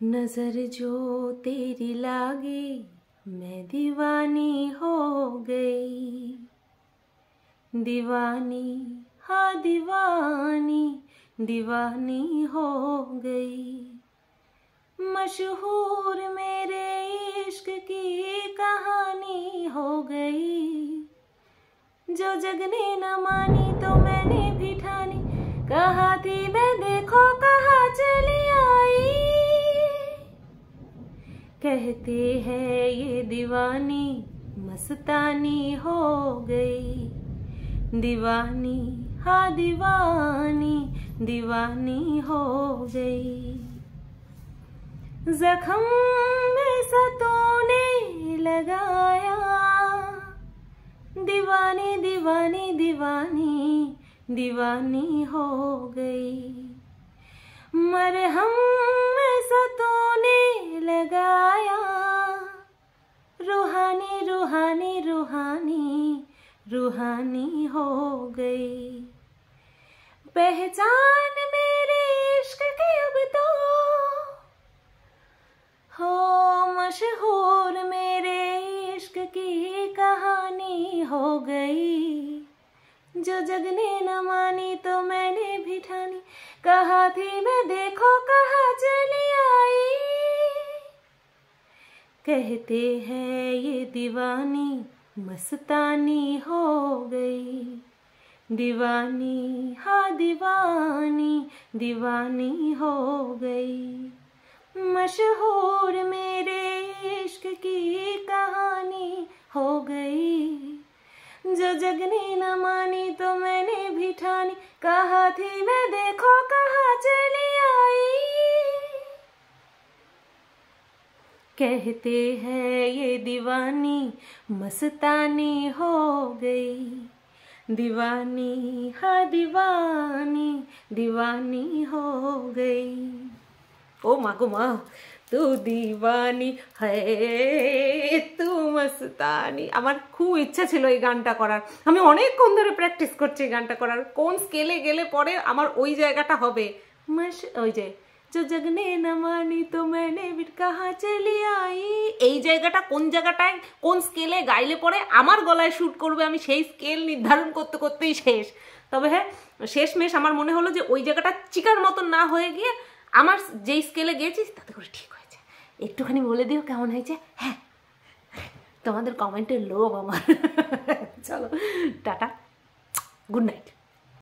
नज़र जो तेरी लागे, मैं दीवानी हो गई। दीवानी हाँ दीवानी दीवानी हो गई। मशहूर मेरे इश्क की कहानी हो गई। जो जगने न मानी तो मैंने भी ठानी, कहा कहते हैं, ये दीवानी मस्तानी हो गई। दीवानी हाँ दीवानी दीवानी हो गई। जख्म में सतोने लगाया। दीवानी दीवानी दीवानी दीवानी हो गई। मरहम रूहानी रूहानी हो गई। पहचान मेरे इश्क की अब तो हो मशहूर मेरे इश्क की कहानी हो गई। जो जग ने न मानी तो मैंने भी ठानी। कहा थी मैं देखो कहा चली आई। कहते हैं ये दीवानी मस्तानी हो गई। दीवानी हाँ दीवानी दीवानी हो गई। मशहूर मेरे इश्क की कहानी हो गई। जो जग ने न मानी तो मैंने भी ठानी। कहा थी मैं कहते हैं ये दीवानी मस्तानी हो गई दीवानी हाँ दीवानी दीवानी हो गई ও মা গো মা তু দিওয়ানি হে তু মস্তানি আমার খুব ইচ্ছা ছিল এই গানটা করার আমি অনেকক্ষণ ধরে প্র্যাকটিস করছি এই গানটা করার কোন স্কেলে গেলে পরে আমার ওই জায়গাটা হবে মাস ওই যে जो जगने न मानी তো मैंने भी कहा চলি আই এই জায়গাটা কোন জায়গাটায় কোন স্কেলে গাইলে পরে আমার গলায় শ্যুট করবে আমি সেই স্কেল নির্ধারণ করতে করতেই শেষ তবে হ্যাঁ শেষমেশ আমার মনে হলো যে ওই জায়গাটা চিকার মতন না হয়ে গিয়ে আমার যেই স্কেলে গিয়েছিস তাতে করে ঠিক হয়েছে একটুখানি বলে দিও কেমন হয়েছে হ্যাঁ তোমাদের কমেন্টের লোভ আমার চলো টাটা গুড নাইট